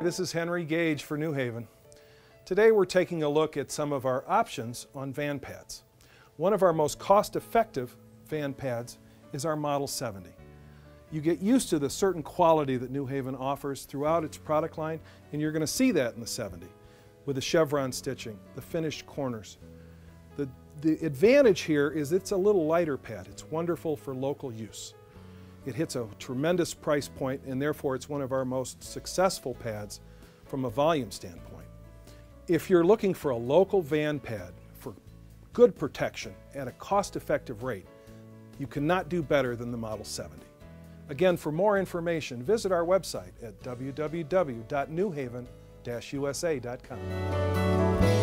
This is Henry Gage for New Haven. Today we're taking a look at some of our options on van pads. One of our most cost-effective van pads is our Model 70. You get used to the certain quality that New Haven offers throughout its product line, and you're going to see that in the 70 with the chevron stitching, the finished corners. The, the advantage here is it's a little lighter pad. It's wonderful for local use. It hits a tremendous price point and therefore it's one of our most successful pads from a volume standpoint. If you're looking for a local van pad for good protection at a cost-effective rate, you cannot do better than the Model 70. Again, for more information, visit our website at www.newhaven-usa.com.